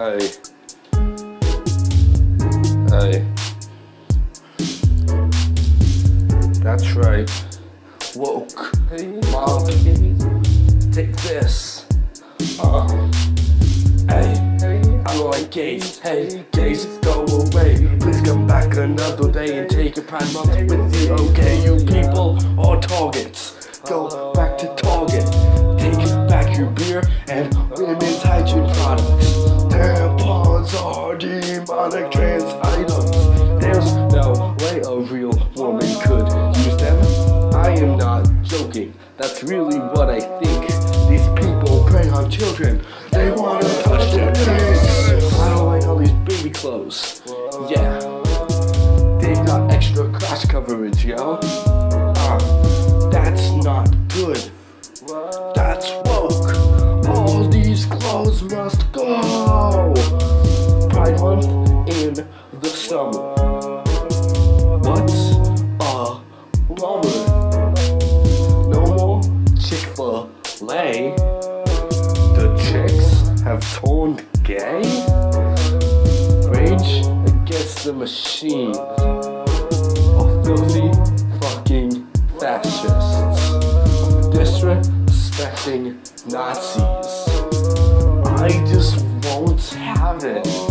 Hey. Hey. That's right. Woke. Mom. Take this. Uh. Hey. I don't like gays. Hey, gays, go away. Please come back another day and take your pride month with you. Okay, you people are targets. Go back to Target. Take back your beer and women's hygiene products. Demonic trans items. There's no way a real woman could use them. I am not joking. That's really what I think. These people prey on children. They wanna touch their dicks. I don't like all these baby clothes. Yeah. They've got extra crash coverage, yo. Uh, that's not good. That's woke. All these clothes must in the summer. What's a bummer? No more Chick fil A. The chicks have turned gay? Rage against the machine. Of filthy fucking fascists. Disrespecting Nazis. I just won't have it.